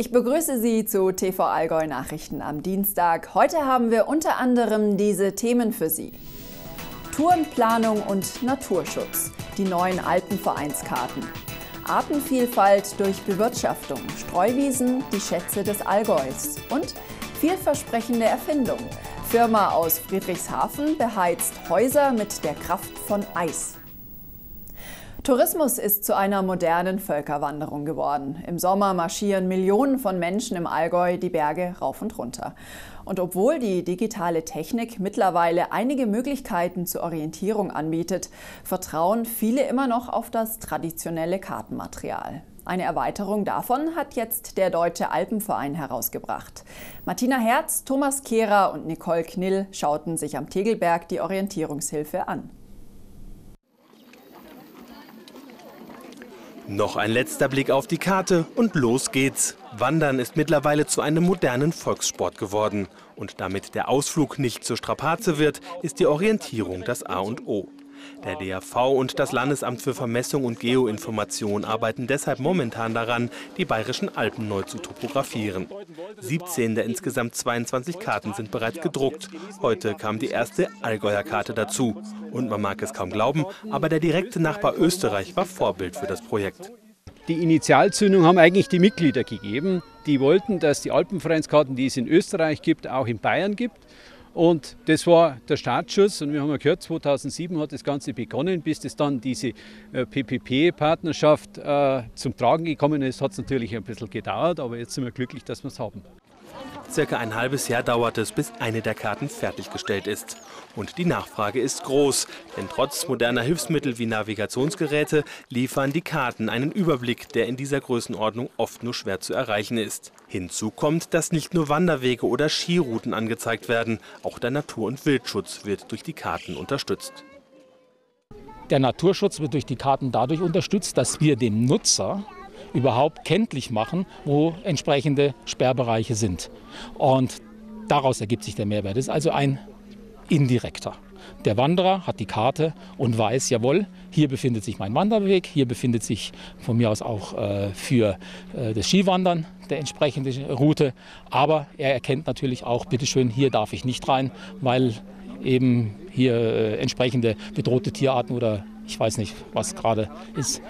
Ich begrüße Sie zu TV Allgäu Nachrichten am Dienstag. Heute haben wir unter anderem diese Themen für Sie. Tourenplanung und Naturschutz, die neuen Alpenvereinskarten. Artenvielfalt durch Bewirtschaftung, Streuwiesen, die Schätze des Allgäus und vielversprechende Erfindung. Firma aus Friedrichshafen beheizt Häuser mit der Kraft von Eis. Tourismus ist zu einer modernen Völkerwanderung geworden. Im Sommer marschieren Millionen von Menschen im Allgäu die Berge rauf und runter. Und obwohl die digitale Technik mittlerweile einige Möglichkeiten zur Orientierung anbietet, vertrauen viele immer noch auf das traditionelle Kartenmaterial. Eine Erweiterung davon hat jetzt der Deutsche Alpenverein herausgebracht. Martina Herz, Thomas Kehrer und Nicole Knill schauten sich am Tegelberg die Orientierungshilfe an. Noch ein letzter Blick auf die Karte und los geht's. Wandern ist mittlerweile zu einem modernen Volkssport geworden. Und damit der Ausflug nicht zur Strapaze wird, ist die Orientierung das A und O. Der DAV und das Landesamt für Vermessung und Geoinformation arbeiten deshalb momentan daran, die bayerischen Alpen neu zu topografieren. 17 der insgesamt 22 Karten sind bereits gedruckt. Heute kam die erste Allgäuer Karte dazu. Und man mag es kaum glauben, aber der direkte Nachbar Österreich war Vorbild für das Projekt. Die Initialzündung haben eigentlich die Mitglieder gegeben. Die wollten, dass die Alpenvereinskarten, die es in Österreich gibt, auch in Bayern gibt. Und das war der Startschuss. Und wir haben ja gehört, 2007 hat das Ganze begonnen. Bis das dann diese PPP-Partnerschaft äh, äh, zum Tragen gekommen ist, hat es natürlich ein bisschen gedauert. Aber jetzt sind wir glücklich, dass wir es haben. Circa ein halbes Jahr dauert es, bis eine der Karten fertiggestellt ist. Und die Nachfrage ist groß, denn trotz moderner Hilfsmittel wie Navigationsgeräte liefern die Karten einen Überblick, der in dieser Größenordnung oft nur schwer zu erreichen ist. Hinzu kommt, dass nicht nur Wanderwege oder Skirouten angezeigt werden, auch der Natur- und Wildschutz wird durch die Karten unterstützt. Der Naturschutz wird durch die Karten dadurch unterstützt, dass wir dem Nutzer überhaupt kenntlich machen, wo entsprechende Sperrbereiche sind. Und daraus ergibt sich der Mehrwert. Das ist also ein indirekter. Der Wanderer hat die Karte und weiß, jawohl, hier befindet sich mein Wanderweg, hier befindet sich von mir aus auch äh, für äh, das Skiwandern der entsprechende Route. Aber er erkennt natürlich auch, bitteschön, hier darf ich nicht rein, weil eben hier äh, entsprechende bedrohte Tierarten oder ich weiß nicht, was gerade ist,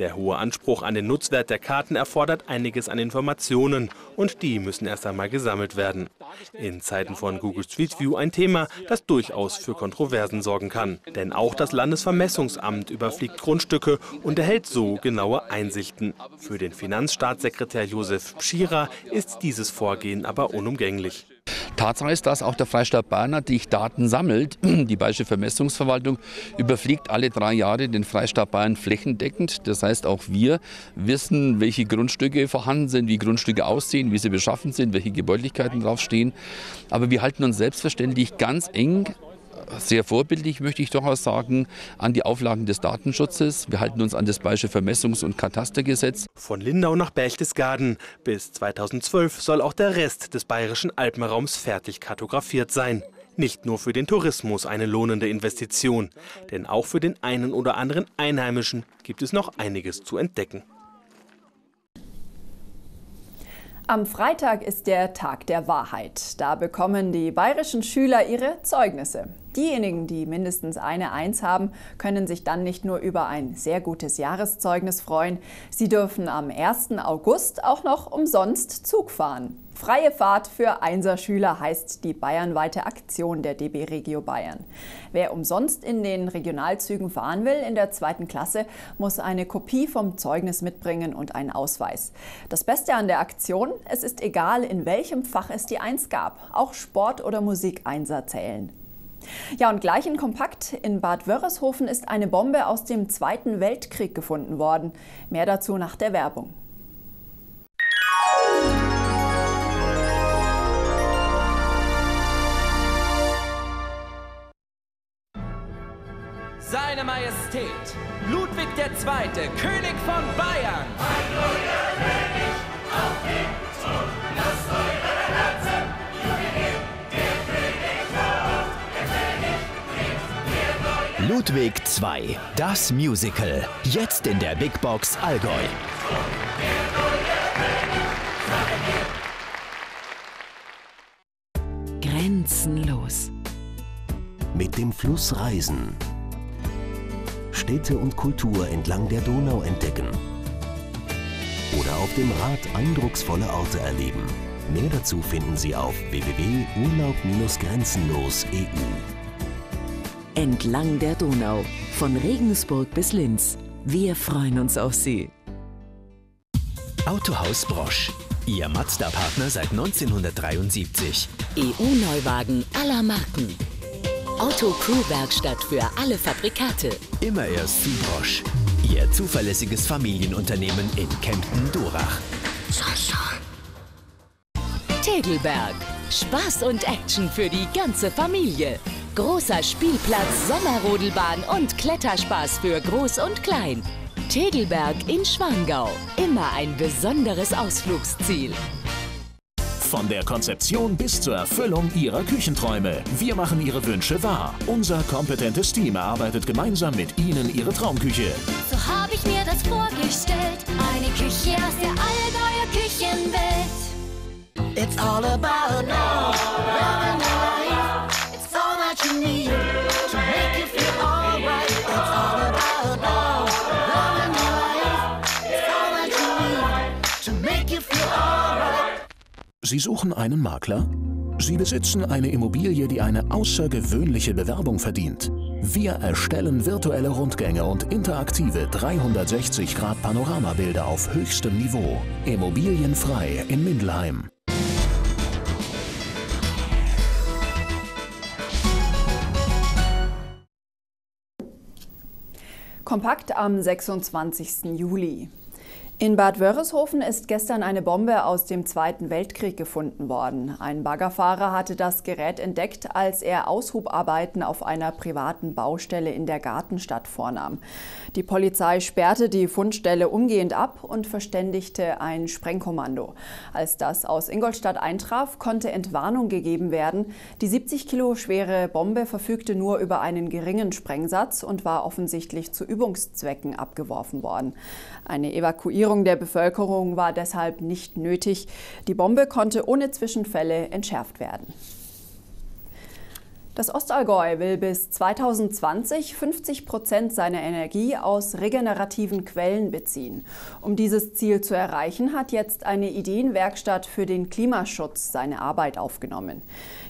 der hohe Anspruch an den Nutzwert der Karten erfordert einiges an Informationen und die müssen erst einmal gesammelt werden. In Zeiten von Google Street View ein Thema, das durchaus für Kontroversen sorgen kann. Denn auch das Landesvermessungsamt überfliegt Grundstücke und erhält so genaue Einsichten. Für den Finanzstaatssekretär Josef Pschira ist dieses Vorgehen aber unumgänglich. Tatsache ist, dass auch der Freistaat Bayern natürlich Daten sammelt. Die Bayerische Vermessungsverwaltung überfliegt alle drei Jahre den Freistaat Bayern flächendeckend. Das heißt, auch wir wissen, welche Grundstücke vorhanden sind, wie Grundstücke aussehen, wie sie beschaffen sind, welche Gebäudlichkeiten draufstehen. Aber wir halten uns selbstverständlich ganz eng sehr vorbildlich, möchte ich durchaus sagen, an die Auflagen des Datenschutzes. Wir halten uns an das Bayerische Vermessungs- und Katastergesetz. Von Lindau nach Berchtesgaden. Bis 2012 soll auch der Rest des bayerischen Alpenraums fertig kartografiert sein. Nicht nur für den Tourismus eine lohnende Investition, denn auch für den einen oder anderen Einheimischen gibt es noch einiges zu entdecken. Am Freitag ist der Tag der Wahrheit. Da bekommen die bayerischen Schüler ihre Zeugnisse. Diejenigen, die mindestens eine Eins haben, können sich dann nicht nur über ein sehr gutes Jahreszeugnis freuen, sie dürfen am 1. August auch noch umsonst Zug fahren. Freie Fahrt für Einserschüler heißt die bayernweite Aktion der DB Regio Bayern. Wer umsonst in den Regionalzügen fahren will in der zweiten Klasse, muss eine Kopie vom Zeugnis mitbringen und einen Ausweis. Das Beste an der Aktion, es ist egal, in welchem Fach es die Eins gab. Auch Sport- oder Musikeinser zählen. Ja, und gleich in Kompakt in Bad Wörishofen ist eine Bombe aus dem Zweiten Weltkrieg gefunden worden. Mehr dazu nach der Werbung. Seine Majestät Ludwig II., König von Bayern. Ein neuer Ludwig 2, das Musical. Jetzt in der Big Box Allgäu. Grenzenlos. Mit dem Fluss reisen. Städte und Kultur entlang der Donau entdecken. Oder auf dem Rad eindrucksvolle Orte erleben. Mehr dazu finden Sie auf www.urlaub-grenzenlos.eu. Entlang der Donau, von Regensburg bis Linz. Wir freuen uns auf Sie. Autohaus Brosch. Ihr Mazda-Partner seit 1973. EU-Neuwagen aller Marken. Auto Crew Werkstatt für alle Fabrikate. Immer erst zu Brosch. Ihr zuverlässiges Familienunternehmen in Kempten-Durach. Tegelberg. Spaß und Action für die ganze Familie. Großer Spielplatz, Sommerrodelbahn und Kletterspaß für Groß und Klein. Tegelberg in Schwangau. Immer ein besonderes Ausflugsziel. Von der Konzeption bis zur Erfüllung Ihrer Küchenträume. Wir machen Ihre Wünsche wahr. Unser kompetentes Team erarbeitet gemeinsam mit Ihnen Ihre Traumküche. So habe ich mir das vorgestellt. Eine Küche aus der Allgäuer Küchenwelt. It's all about love, Sie suchen einen Makler? Sie besitzen eine Immobilie, die eine außergewöhnliche Bewerbung verdient. Wir erstellen virtuelle Rundgänge und interaktive 360-Grad-Panoramabilder auf höchstem Niveau. Immobilienfrei in Mindelheim. Kompakt am 26. Juli. In Bad Wörishofen ist gestern eine Bombe aus dem Zweiten Weltkrieg gefunden worden. Ein Baggerfahrer hatte das Gerät entdeckt, als er Aushubarbeiten auf einer privaten Baustelle in der Gartenstadt vornahm. Die Polizei sperrte die Fundstelle umgehend ab und verständigte ein Sprengkommando. Als das aus Ingolstadt eintraf, konnte Entwarnung gegeben werden. Die 70 Kilo schwere Bombe verfügte nur über einen geringen Sprengsatz und war offensichtlich zu Übungszwecken abgeworfen worden. Eine Evakuierung der Bevölkerung war deshalb nicht nötig. Die Bombe konnte ohne Zwischenfälle entschärft werden. Das Ostallgäu will bis 2020 50 Prozent seiner Energie aus regenerativen Quellen beziehen. Um dieses Ziel zu erreichen, hat jetzt eine Ideenwerkstatt für den Klimaschutz seine Arbeit aufgenommen.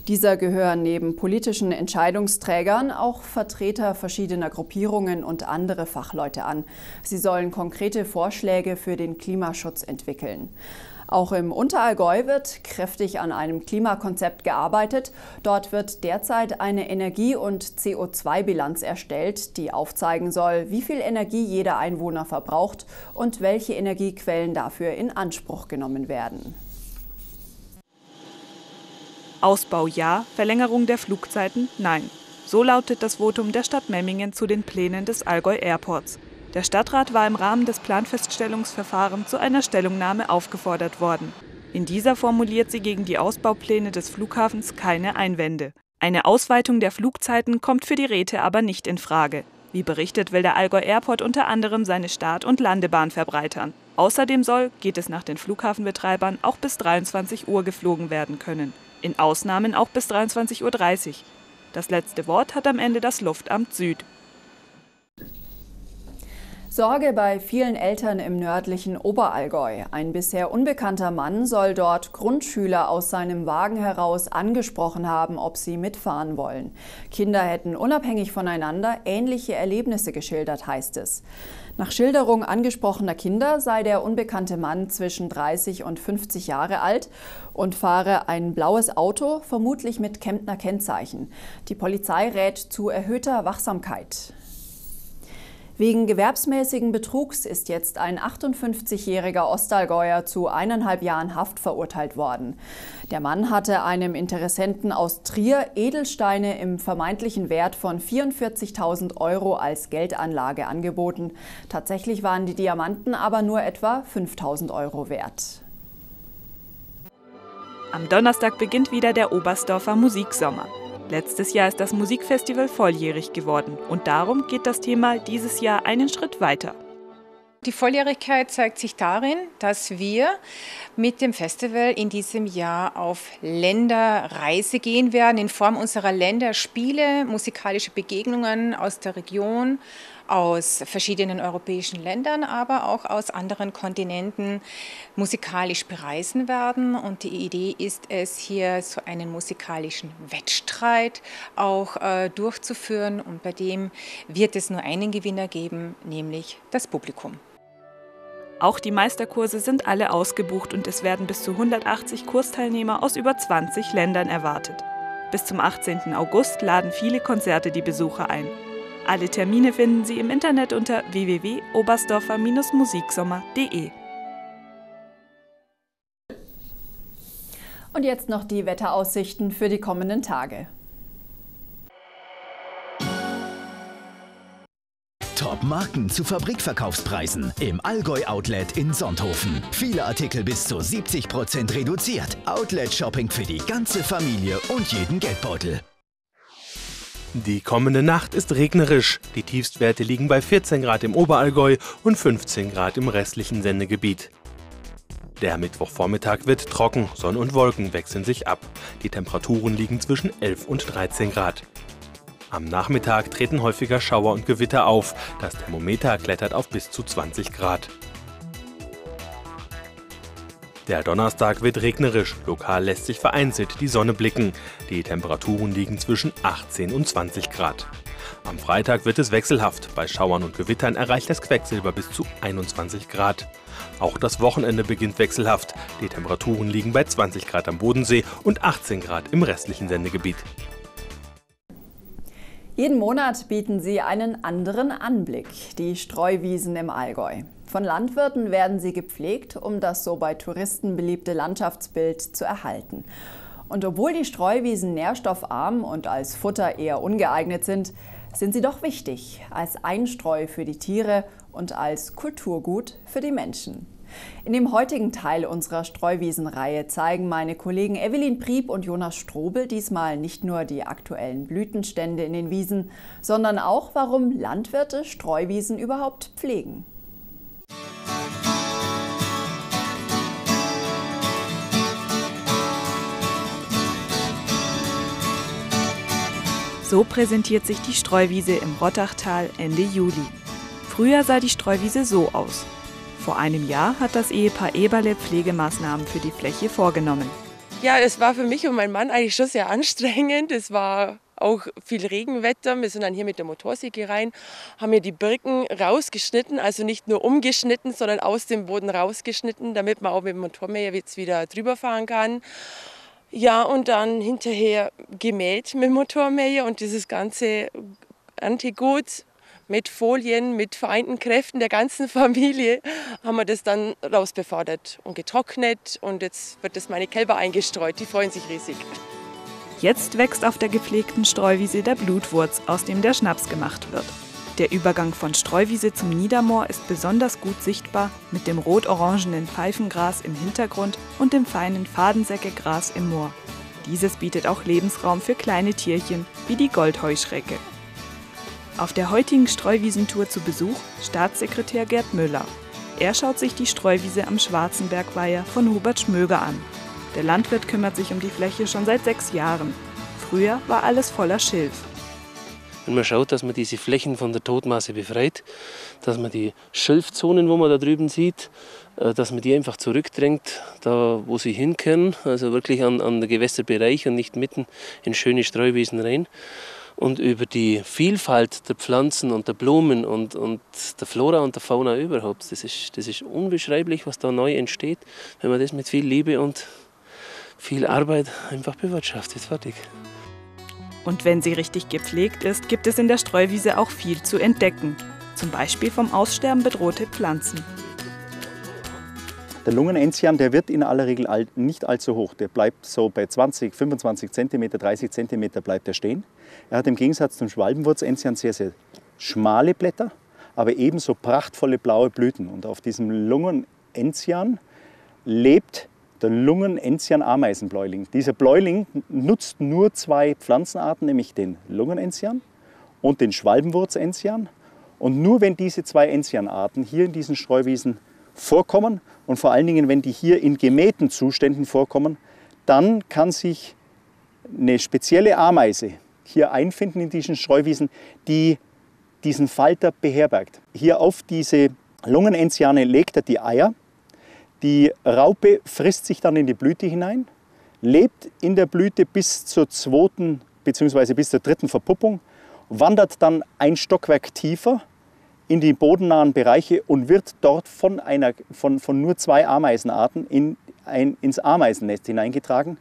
Dieser gehören neben politischen Entscheidungsträgern auch Vertreter verschiedener Gruppierungen und andere Fachleute an. Sie sollen konkrete Vorschläge für den Klimaschutz entwickeln. Auch im Unterallgäu wird kräftig an einem Klimakonzept gearbeitet. Dort wird derzeit eine Energie- und CO2-Bilanz erstellt, die aufzeigen soll, wie viel Energie jeder Einwohner verbraucht und welche Energiequellen dafür in Anspruch genommen werden. Ausbau ja, Verlängerung der Flugzeiten nein. So lautet das Votum der Stadt Memmingen zu den Plänen des Allgäu Airports. Der Stadtrat war im Rahmen des Planfeststellungsverfahrens zu einer Stellungnahme aufgefordert worden. In dieser formuliert sie gegen die Ausbaupläne des Flughafens keine Einwände. Eine Ausweitung der Flugzeiten kommt für die Räte aber nicht in Frage. Wie berichtet, will der Allgäu Airport unter anderem seine Start- und Landebahn verbreitern. Außerdem soll, geht es nach den Flughafenbetreibern, auch bis 23 Uhr geflogen werden können. In Ausnahmen auch bis 23.30 Uhr. Das letzte Wort hat am Ende das Luftamt Süd. Sorge bei vielen Eltern im nördlichen Oberallgäu. Ein bisher unbekannter Mann soll dort Grundschüler aus seinem Wagen heraus angesprochen haben, ob sie mitfahren wollen. Kinder hätten unabhängig voneinander ähnliche Erlebnisse geschildert, heißt es. Nach Schilderung angesprochener Kinder sei der unbekannte Mann zwischen 30 und 50 Jahre alt und fahre ein blaues Auto, vermutlich mit Kemptner Kennzeichen. Die Polizei rät zu erhöhter Wachsamkeit. Wegen gewerbsmäßigen Betrugs ist jetzt ein 58-jähriger Ostallgäuer zu eineinhalb Jahren Haft verurteilt worden. Der Mann hatte einem Interessenten aus Trier Edelsteine im vermeintlichen Wert von 44.000 Euro als Geldanlage angeboten. Tatsächlich waren die Diamanten aber nur etwa 5.000 Euro wert. Am Donnerstag beginnt wieder der Oberstdorfer Musiksommer. Letztes Jahr ist das Musikfestival volljährig geworden und darum geht das Thema dieses Jahr einen Schritt weiter. Die Volljährigkeit zeigt sich darin, dass wir mit dem Festival in diesem Jahr auf Länderreise gehen werden, in Form unserer Länderspiele, musikalische Begegnungen aus der Region, aus verschiedenen europäischen Ländern, aber auch aus anderen Kontinenten musikalisch bereisen werden. Und die Idee ist es, hier so einen musikalischen Wettstreit auch äh, durchzuführen. Und bei dem wird es nur einen Gewinner geben, nämlich das Publikum. Auch die Meisterkurse sind alle ausgebucht und es werden bis zu 180 Kursteilnehmer aus über 20 Ländern erwartet. Bis zum 18. August laden viele Konzerte die Besucher ein. Alle Termine finden Sie im Internet unter www.oberstdorfer-musiksommer.de. Und jetzt noch die Wetteraussichten für die kommenden Tage. Top-Marken zu Fabrikverkaufspreisen im Allgäu Outlet in Sonthofen. Viele Artikel bis zu 70% reduziert. Outlet-Shopping für die ganze Familie und jeden Geldbeutel. Die kommende Nacht ist regnerisch. Die Tiefstwerte liegen bei 14 Grad im Oberallgäu und 15 Grad im restlichen Sendegebiet. Der Mittwochvormittag wird trocken, Sonne und Wolken wechseln sich ab. Die Temperaturen liegen zwischen 11 und 13 Grad. Am Nachmittag treten häufiger Schauer und Gewitter auf. Das Thermometer klettert auf bis zu 20 Grad. Der Donnerstag wird regnerisch, lokal lässt sich vereinzelt die Sonne blicken. Die Temperaturen liegen zwischen 18 und 20 Grad. Am Freitag wird es wechselhaft, bei Schauern und Gewittern erreicht das Quecksilber bis zu 21 Grad. Auch das Wochenende beginnt wechselhaft, die Temperaturen liegen bei 20 Grad am Bodensee und 18 Grad im restlichen Sendegebiet. Jeden Monat bieten sie einen anderen Anblick, die Streuwiesen im Allgäu. Von Landwirten werden sie gepflegt, um das so bei Touristen beliebte Landschaftsbild zu erhalten. Und obwohl die Streuwiesen nährstoffarm und als Futter eher ungeeignet sind, sind sie doch wichtig als Einstreu für die Tiere und als Kulturgut für die Menschen. In dem heutigen Teil unserer Streuwiesenreihe zeigen meine Kollegen Evelyn Prieb und Jonas Strobel diesmal nicht nur die aktuellen Blütenstände in den Wiesen, sondern auch, warum Landwirte Streuwiesen überhaupt pflegen. So präsentiert sich die Streuwiese im Rottachtal Ende Juli. Früher sah die Streuwiese so aus. Vor einem Jahr hat das Ehepaar Eberle Pflegemaßnahmen für die Fläche vorgenommen. Ja, es war für mich und meinen Mann eigentlich schon sehr anstrengend. Es war auch viel Regenwetter. Wir sind dann hier mit der Motorsäge rein, haben hier die Birken rausgeschnitten, also nicht nur umgeschnitten, sondern aus dem Boden rausgeschnitten, damit man auch mit dem Motormäher jetzt wieder drüber fahren kann. Ja, und dann hinterher gemäht mit dem Motormäher und dieses ganze Antigut mit Folien, mit vereinten Kräften der ganzen Familie haben wir das dann rausbefördert und getrocknet und jetzt wird das meine Kälber eingestreut. Die freuen sich riesig. Jetzt wächst auf der gepflegten Streuwiese der Blutwurz, aus dem der Schnaps gemacht wird. Der Übergang von Streuwiese zum Niedermoor ist besonders gut sichtbar mit dem rot-orangenen Pfeifengras im Hintergrund und dem feinen Fadensäckegras im Moor. Dieses bietet auch Lebensraum für kleine Tierchen wie die Goldheuschrecke. Auf der heutigen Streuwiesentour zu Besuch Staatssekretär Gerd Müller. Er schaut sich die Streuwiese am Schwarzenbergweiher von Hubert Schmöger an. Der Landwirt kümmert sich um die Fläche schon seit sechs Jahren. Früher war alles voller Schilf. Wenn man schaut, dass man diese Flächen von der Totmasse befreit, dass man die Schilfzonen, wo man da drüben sieht, äh, dass man die einfach zurückdrängt, da wo sie hin können, also wirklich an, an den Gewässerbereich und nicht mitten in schöne Streuwiesen rein. Und über die Vielfalt der Pflanzen und der Blumen und, und der Flora und der Fauna überhaupt, das ist, das ist unbeschreiblich, was da neu entsteht, wenn man das mit viel Liebe und viel Arbeit einfach bewirtschaftet. Fertig. Und wenn sie richtig gepflegt ist, gibt es in der Streuwiese auch viel zu entdecken. Zum Beispiel vom Aussterben bedrohte Pflanzen. Der Lungenenzian, der wird in aller Regel nicht allzu hoch. Der bleibt so bei 20, 25 cm, 30 cm bleibt er stehen. Er hat im Gegensatz zum Schwalbenwurzenzian sehr, sehr schmale Blätter, aber ebenso prachtvolle blaue Blüten. Und auf diesem Lungenenzian lebt der Lungenenzian-Ameisenbläuling. Dieser Bläuling nutzt nur zwei Pflanzenarten, nämlich den Lungenenzian und den Schwalbenwurzenzian Und nur wenn diese zwei Enzianarten hier in diesen Streuwiesen vorkommen und vor allen Dingen, wenn die hier in gemähten Zuständen vorkommen, dann kann sich eine spezielle Ameise hier einfinden in diesen Streuwiesen, die diesen Falter beherbergt. Hier auf diese Lungenenziane legt er die Eier. Die Raupe frisst sich dann in die Blüte hinein, lebt in der Blüte bis zur zweiten bzw. bis zur dritten Verpuppung, wandert dann ein Stockwerk tiefer in die bodennahen Bereiche und wird dort von, einer, von, von nur zwei Ameisenarten in ein, ins Ameisennest hineingetragen.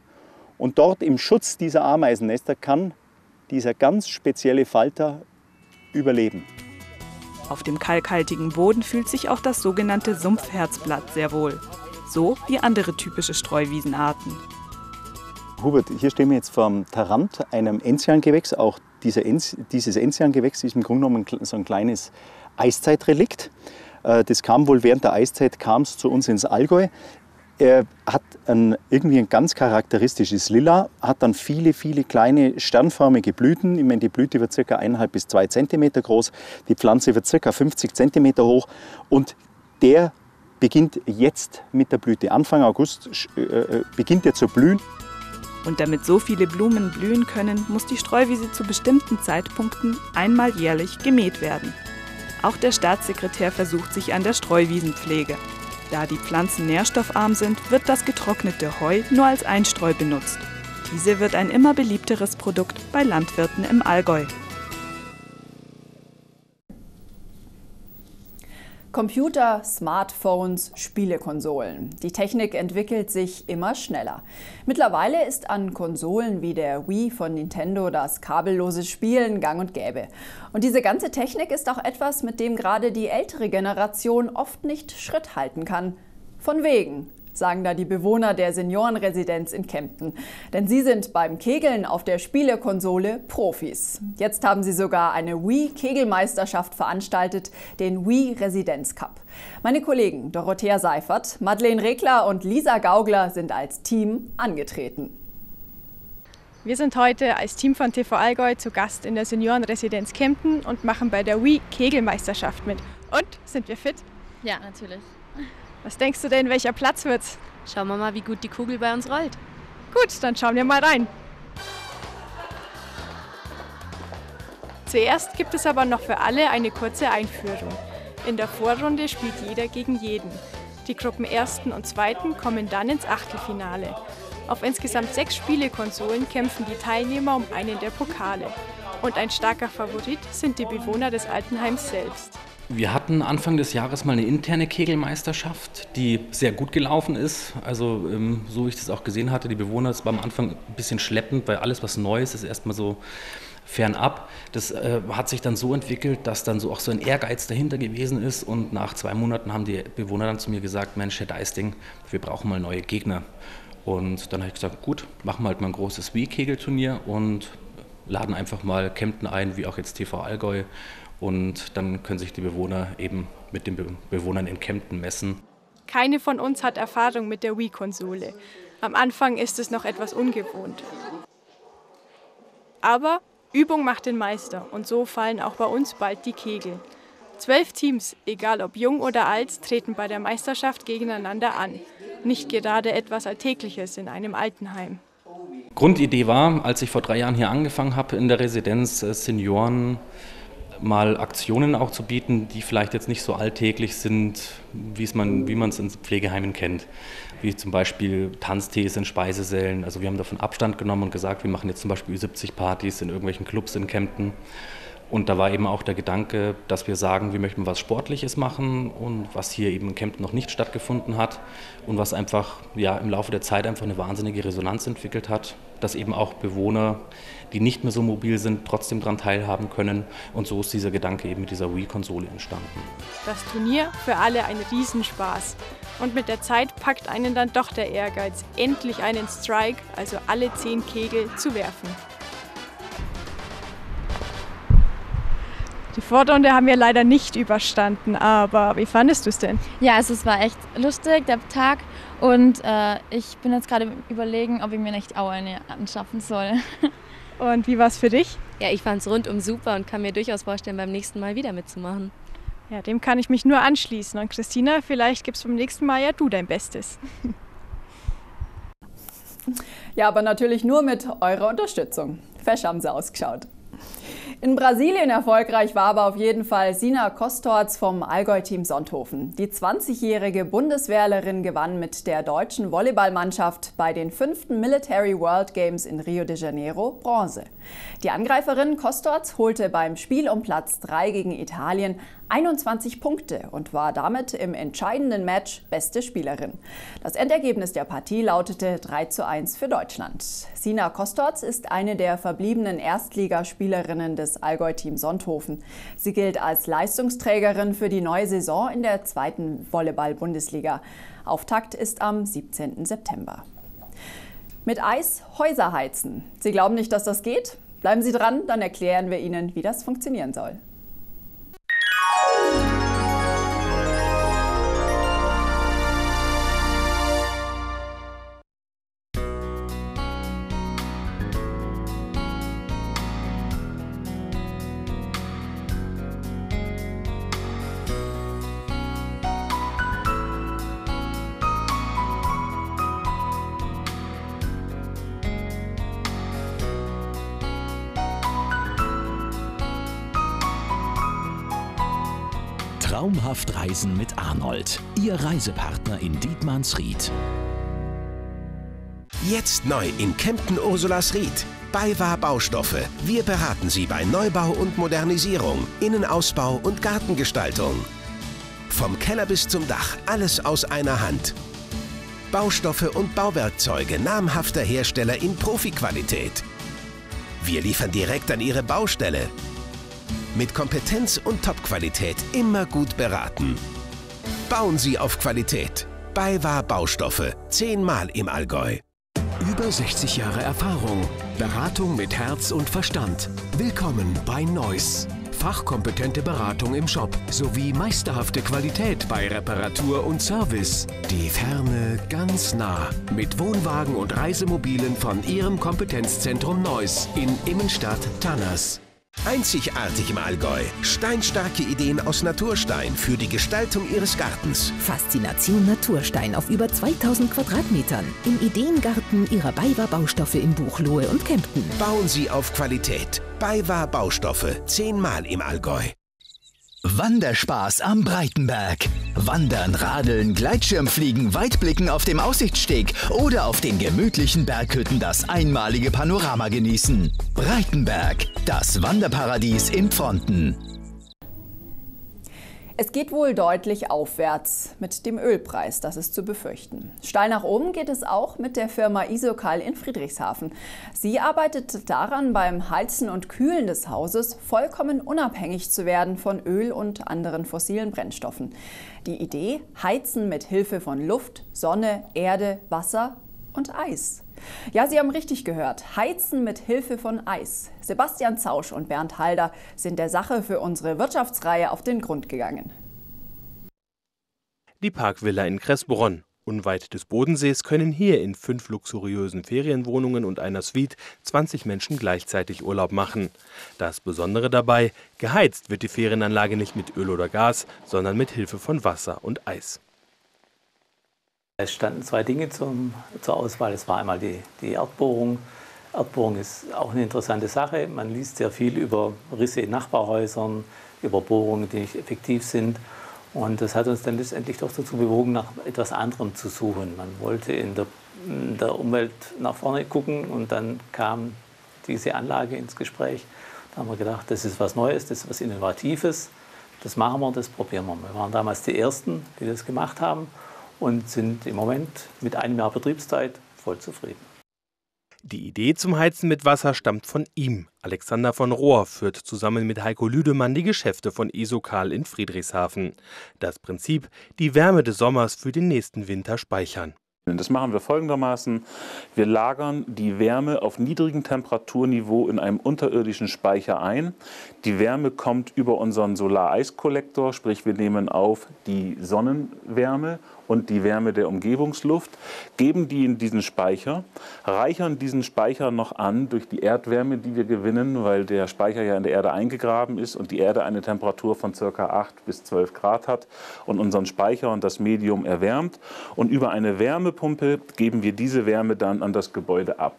Und dort im Schutz dieser Ameisennester kann dieser ganz spezielle Falter überleben. Auf dem kalkhaltigen Boden fühlt sich auch das sogenannte Sumpfherzblatt sehr wohl. So wie andere typische Streuwiesenarten. Hubert, hier stehen wir jetzt vor Tarant, einem Enziangewächs. Auch diese Enz, dieses Enziangewächs ist im Grunde genommen so ein kleines Eiszeitrelikt. Äh, das kam wohl während der Eiszeit kam es zu uns ins Allgäu. Er hat ein, irgendwie ein ganz charakteristisches Lila, hat dann viele, viele kleine sternförmige Blüten. Ich meine, die Blüte wird ca. 1,5 bis 2 cm groß, die Pflanze wird ca. 50 cm hoch und der beginnt jetzt mit der Blüte. Anfang August äh, äh, beginnt er zu blühen. Und damit so viele Blumen blühen können, muss die Streuwiese zu bestimmten Zeitpunkten einmal jährlich gemäht werden. Auch der Staatssekretär versucht sich an der Streuwiesenpflege. Da die Pflanzen nährstoffarm sind, wird das getrocknete Heu nur als Einstreu benutzt. Diese wird ein immer beliebteres Produkt bei Landwirten im Allgäu. Computer, Smartphones, Spielekonsolen. Die Technik entwickelt sich immer schneller. Mittlerweile ist an Konsolen wie der Wii von Nintendo das kabellose Spielen gang und gäbe. Und diese ganze Technik ist auch etwas, mit dem gerade die ältere Generation oft nicht Schritt halten kann. Von wegen sagen da die Bewohner der Seniorenresidenz in Kempten. Denn sie sind beim Kegeln auf der Spielekonsole Profis. Jetzt haben sie sogar eine Wii-Kegelmeisterschaft veranstaltet, den Wii Residenz Cup. Meine Kollegen Dorothea Seifert, Madeleine Regler und Lisa Gaugler sind als Team angetreten. Wir sind heute als Team von TV Allgäu zu Gast in der Seniorenresidenz Kempten und machen bei der Wii Kegelmeisterschaft mit. Und sind wir fit? Ja, natürlich. Was denkst du denn, welcher Platz wird's? Schauen wir mal, wie gut die Kugel bei uns rollt. Gut, dann schauen wir mal rein. Zuerst gibt es aber noch für alle eine kurze Einführung. In der Vorrunde spielt jeder gegen jeden. Die Gruppen Ersten und Zweiten kommen dann ins Achtelfinale. Auf insgesamt sechs Spielekonsolen kämpfen die Teilnehmer um einen der Pokale. Und ein starker Favorit sind die Bewohner des Altenheims selbst. Wir hatten Anfang des Jahres mal eine interne Kegelmeisterschaft, die sehr gut gelaufen ist. Also ähm, so wie ich das auch gesehen hatte, die Bewohner, es war am Anfang ein bisschen schleppend, weil alles was Neues ist erstmal so fernab. Das äh, hat sich dann so entwickelt, dass dann so auch so ein Ehrgeiz dahinter gewesen ist und nach zwei Monaten haben die Bewohner dann zu mir gesagt, Mensch, Herr Deisting, wir brauchen mal neue Gegner. Und dann habe ich gesagt, gut, machen wir halt mal ein großes Wii-Kegelturnier und laden einfach mal Kempten ein, wie auch jetzt TV Allgäu und dann können sich die Bewohner eben mit den Be Bewohnern in Kempten messen. Keine von uns hat Erfahrung mit der Wii-Konsole. Am Anfang ist es noch etwas ungewohnt. Aber Übung macht den Meister und so fallen auch bei uns bald die Kegel. Zwölf Teams, egal ob jung oder alt, treten bei der Meisterschaft gegeneinander an. Nicht gerade etwas Alltägliches in einem Altenheim. Grundidee war, als ich vor drei Jahren hier angefangen habe in der Residenz, äh, Senioren mal Aktionen auch zu bieten, die vielleicht jetzt nicht so alltäglich sind, wie man, wie man es in Pflegeheimen kennt. Wie zum Beispiel Tanztees in Speisesälen. Also wir haben davon Abstand genommen und gesagt, wir machen jetzt zum Beispiel 70 Partys in irgendwelchen Clubs in Kempten. Und da war eben auch der Gedanke, dass wir sagen, wir möchten was Sportliches machen und was hier eben in Kempten noch nicht stattgefunden hat und was einfach ja, im Laufe der Zeit einfach eine wahnsinnige Resonanz entwickelt hat, dass eben auch Bewohner, die nicht mehr so mobil sind, trotzdem daran teilhaben können. Und so ist dieser Gedanke eben mit dieser Wii-Konsole entstanden. Das Turnier für alle ein Riesenspaß. Und mit der Zeit packt einen dann doch der Ehrgeiz, endlich einen Strike, also alle zehn Kegel, zu werfen. Die Vorrunde haben wir leider nicht überstanden, aber wie fandest du es denn? Ja, also es war echt lustig, der Tag. Und äh, ich bin jetzt gerade überlegen, ob ich mir nicht auch eine anschaffen soll. Und wie war es für dich? Ja, ich fand es rundum super und kann mir durchaus vorstellen, beim nächsten Mal wieder mitzumachen. Ja, dem kann ich mich nur anschließen. Und Christina, vielleicht gibst beim nächsten Mal ja du dein Bestes. Ja, aber natürlich nur mit eurer Unterstützung. Fesch haben sie ausgeschaut. In Brasilien erfolgreich war aber auf jeden Fall Sina Kostorz vom Allgäu-Team Sonthofen. Die 20-jährige Bundeswehrlerin gewann mit der deutschen Volleyballmannschaft bei den fünften Military World Games in Rio de Janeiro Bronze. Die Angreiferin Kostorz holte beim Spiel um Platz 3 gegen Italien 21 Punkte und war damit im entscheidenden Match beste Spielerin. Das Endergebnis der Partie lautete 3 zu 1 für Deutschland. Sina Kostorz ist eine der verbliebenen Erstligaspielerinnen des Allgäu-Team Sonthofen. Sie gilt als Leistungsträgerin für die neue Saison in der zweiten Volleyball-Bundesliga. Auftakt ist am 17. September. Mit Eis Häuser heizen. Sie glauben nicht, dass das geht? Bleiben Sie dran, dann erklären wir Ihnen, wie das funktionieren soll. Thank you. Traumhaft Reisen mit Arnold, Ihr Reisepartner in Dietmannsried. Jetzt neu in Kempten Ursulas Ried. BayWa Baustoffe. Wir beraten Sie bei Neubau und Modernisierung, Innenausbau und Gartengestaltung. Vom Keller bis zum Dach, alles aus einer Hand. Baustoffe und Bauwerkzeuge namhafter Hersteller in Profiqualität. Wir liefern direkt an Ihre Baustelle. Mit Kompetenz und Topqualität immer gut beraten. Bauen Sie auf Qualität. BayWa Baustoffe. Zehnmal im Allgäu. Über 60 Jahre Erfahrung. Beratung mit Herz und Verstand. Willkommen bei Neuss. Fachkompetente Beratung im Shop sowie meisterhafte Qualität bei Reparatur und Service. Die Ferne ganz nah. Mit Wohnwagen und Reisemobilen von Ihrem Kompetenzzentrum Neuss in Immenstadt Tanners. Einzigartig im Allgäu. Steinstarke Ideen aus Naturstein für die Gestaltung Ihres Gartens. Faszination Naturstein auf über 2000 Quadratmetern. Im Ideengarten Ihrer BayWa Baustoffe in Buchloe und Kempten. Bauen Sie auf Qualität. BayWa Baustoffe. Zehnmal im Allgäu. Wanderspaß am Breitenberg. Wandern, Radeln, Gleitschirmfliegen, Weitblicken auf dem Aussichtssteg oder auf den gemütlichen Berghütten das einmalige Panorama genießen. Breitenberg, das Wanderparadies in Pfronten. Es geht wohl deutlich aufwärts mit dem Ölpreis, das ist zu befürchten. Steil nach oben geht es auch mit der Firma Isokal in Friedrichshafen. Sie arbeitet daran, beim Heizen und Kühlen des Hauses vollkommen unabhängig zu werden von Öl und anderen fossilen Brennstoffen. Die Idee, Heizen mit Hilfe von Luft, Sonne, Erde, Wasser und Eis. Ja, Sie haben richtig gehört. Heizen mit Hilfe von Eis. Sebastian Zausch und Bernd Halder sind der Sache für unsere Wirtschaftsreihe auf den Grund gegangen. Die Parkvilla in Kressbronn. Unweit des Bodensees können hier in fünf luxuriösen Ferienwohnungen und einer Suite 20 Menschen gleichzeitig Urlaub machen. Das Besondere dabei, geheizt wird die Ferienanlage nicht mit Öl oder Gas, sondern mit Hilfe von Wasser und Eis. Es standen zwei Dinge zum, zur Auswahl. Es war einmal die, die Erdbohrung. Erdbohrung ist auch eine interessante Sache. Man liest sehr viel über Risse in Nachbarhäusern, über Bohrungen, die nicht effektiv sind. Und das hat uns dann letztendlich doch dazu bewogen, nach etwas anderem zu suchen. Man wollte in der, in der Umwelt nach vorne gucken und dann kam diese Anlage ins Gespräch. Da haben wir gedacht, das ist was Neues, das ist was Innovatives. Das machen wir, das probieren wir. Wir waren damals die Ersten, die das gemacht haben und sind im Moment mit einem Jahr Betriebszeit voll zufrieden. Die Idee zum Heizen mit Wasser stammt von ihm. Alexander von Rohr führt zusammen mit Heiko Lüdemann die Geschäfte von Isokal in Friedrichshafen. Das Prinzip, die Wärme des Sommers für den nächsten Winter speichern. Das machen wir folgendermaßen. Wir lagern die Wärme auf niedrigem Temperaturniveau in einem unterirdischen Speicher ein. Die Wärme kommt über unseren Solareiskollektor, sprich wir nehmen auf die Sonnenwärme und die Wärme der Umgebungsluft, geben die in diesen Speicher, reichern diesen Speicher noch an durch die Erdwärme, die wir gewinnen, weil der Speicher ja in der Erde eingegraben ist und die Erde eine Temperatur von ca. 8 bis 12 Grad hat und unseren Speicher und das Medium erwärmt. Und über eine Wärmepumpe geben wir diese Wärme dann an das Gebäude ab.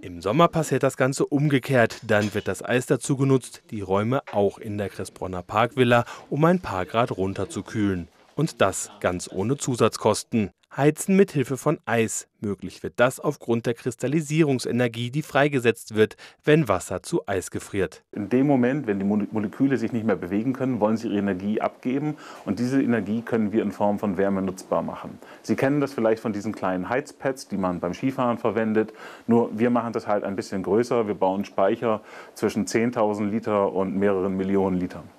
Im Sommer passiert das Ganze umgekehrt. Dann wird das Eis dazu genutzt, die Räume auch in der Chrisbronner Parkvilla um ein paar Grad runterzukühlen. Und das ganz ohne Zusatzkosten. Heizen mit Hilfe von Eis. Möglich wird das aufgrund der Kristallisierungsenergie, die freigesetzt wird, wenn Wasser zu Eis gefriert. In dem Moment, wenn die Moleküle sich nicht mehr bewegen können, wollen sie ihre Energie abgeben und diese Energie können wir in Form von Wärme nutzbar machen. Sie kennen das vielleicht von diesen kleinen Heizpads, die man beim Skifahren verwendet. Nur wir machen das halt ein bisschen größer. Wir bauen Speicher zwischen 10.000 Liter und mehreren Millionen Litern.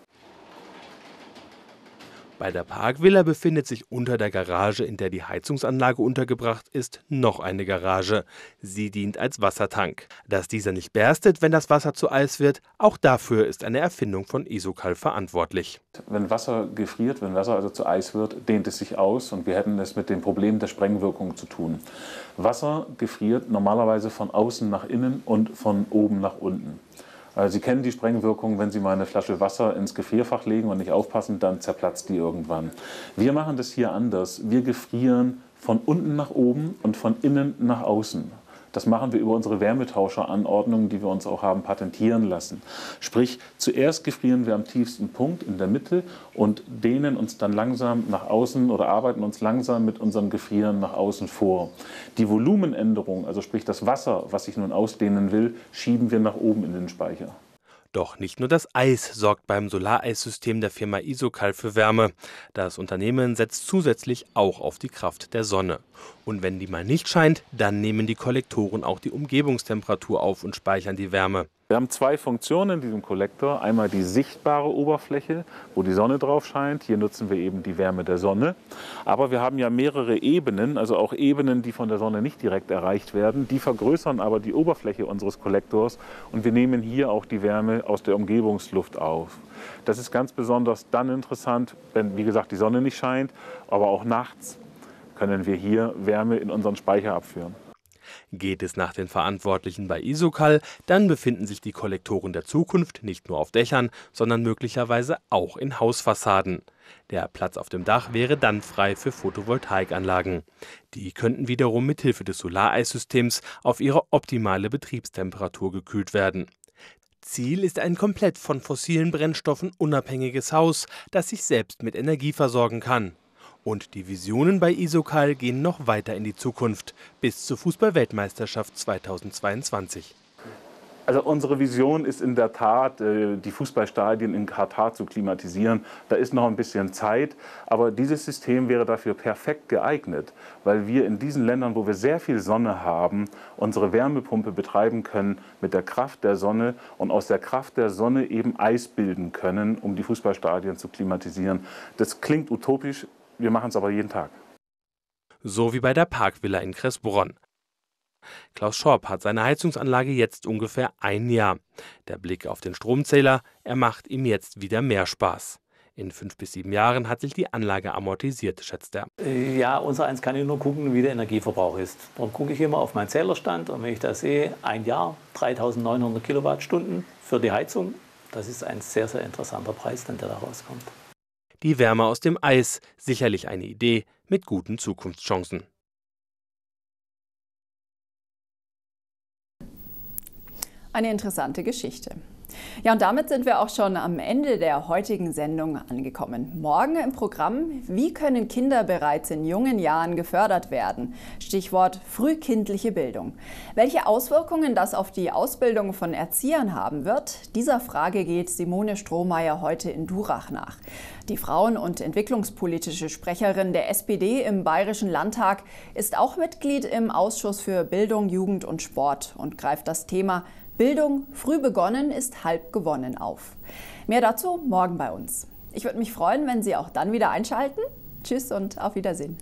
Bei der Parkvilla befindet sich unter der Garage, in der die Heizungsanlage untergebracht ist, noch eine Garage. Sie dient als Wassertank. Dass dieser nicht berstet, wenn das Wasser zu Eis wird, auch dafür ist eine Erfindung von Isokal verantwortlich. Wenn Wasser gefriert, wenn Wasser also zu Eis wird, dehnt es sich aus und wir hätten es mit dem Problem der Sprengwirkung zu tun. Wasser gefriert normalerweise von außen nach innen und von oben nach unten. Also Sie kennen die Sprengwirkung, wenn Sie mal eine Flasche Wasser ins Gefrierfach legen und nicht aufpassen, dann zerplatzt die irgendwann. Wir machen das hier anders. Wir gefrieren von unten nach oben und von innen nach außen. Das machen wir über unsere Wärmetauscheranordnungen, die wir uns auch haben patentieren lassen. Sprich, zuerst gefrieren wir am tiefsten Punkt in der Mitte und dehnen uns dann langsam nach außen oder arbeiten uns langsam mit unserem Gefrieren nach außen vor. Die Volumenänderung, also sprich das Wasser, was sich nun ausdehnen will, schieben wir nach oben in den Speicher. Doch nicht nur das Eis sorgt beim Solareissystem der Firma Isokal für Wärme. Das Unternehmen setzt zusätzlich auch auf die Kraft der Sonne. Und wenn die mal nicht scheint, dann nehmen die Kollektoren auch die Umgebungstemperatur auf und speichern die Wärme. Wir haben zwei Funktionen in diesem Kollektor. Einmal die sichtbare Oberfläche, wo die Sonne drauf scheint. Hier nutzen wir eben die Wärme der Sonne. Aber wir haben ja mehrere Ebenen, also auch Ebenen, die von der Sonne nicht direkt erreicht werden. Die vergrößern aber die Oberfläche unseres Kollektors und wir nehmen hier auch die Wärme aus der Umgebungsluft auf. Das ist ganz besonders dann interessant, wenn, wie gesagt, die Sonne nicht scheint, aber auch nachts können wir hier Wärme in unseren Speicher abführen. Geht es nach den Verantwortlichen bei Isokal, dann befinden sich die Kollektoren der Zukunft nicht nur auf Dächern, sondern möglicherweise auch in Hausfassaden. Der Platz auf dem Dach wäre dann frei für Photovoltaikanlagen. Die könnten wiederum mit Hilfe des Solareissystems auf ihre optimale Betriebstemperatur gekühlt werden. Ziel ist ein komplett von fossilen Brennstoffen unabhängiges Haus, das sich selbst mit Energie versorgen kann. Und die Visionen bei Isokal gehen noch weiter in die Zukunft, bis zur Fußballweltmeisterschaft 2022. Also unsere Vision ist in der Tat, äh, die Fußballstadien in Katar zu klimatisieren. Da ist noch ein bisschen Zeit, aber dieses System wäre dafür perfekt geeignet, weil wir in diesen Ländern, wo wir sehr viel Sonne haben, unsere Wärmepumpe betreiben können mit der Kraft der Sonne und aus der Kraft der Sonne eben Eis bilden können, um die Fußballstadien zu klimatisieren. Das klingt utopisch, wir machen es aber jeden Tag. So wie bei der Parkvilla in Kressbronn. Klaus Schorb hat seine Heizungsanlage jetzt ungefähr ein Jahr. Der Blick auf den Stromzähler, er macht ihm jetzt wieder mehr Spaß. In fünf bis sieben Jahren hat sich die Anlage amortisiert, schätzt er. Ja, unser eins kann ich nur gucken, wie der Energieverbrauch ist. Darum gucke ich immer auf meinen Zählerstand und wenn ich da sehe, ein Jahr 3900 Kilowattstunden für die Heizung, das ist ein sehr, sehr interessanter Preis, dann der da rauskommt. Die Wärme aus dem Eis, sicherlich eine Idee mit guten Zukunftschancen. Eine interessante Geschichte. Ja, und damit sind wir auch schon am Ende der heutigen Sendung angekommen. Morgen im Programm, wie können Kinder bereits in jungen Jahren gefördert werden? Stichwort frühkindliche Bildung. Welche Auswirkungen das auf die Ausbildung von Erziehern haben wird, dieser Frage geht Simone Strohmeier heute in Durach nach. Die Frauen- und entwicklungspolitische Sprecherin der SPD im Bayerischen Landtag ist auch Mitglied im Ausschuss für Bildung, Jugend und Sport und greift das Thema Bildung früh begonnen ist halb gewonnen auf. Mehr dazu morgen bei uns. Ich würde mich freuen, wenn Sie auch dann wieder einschalten. Tschüss und auf Wiedersehen.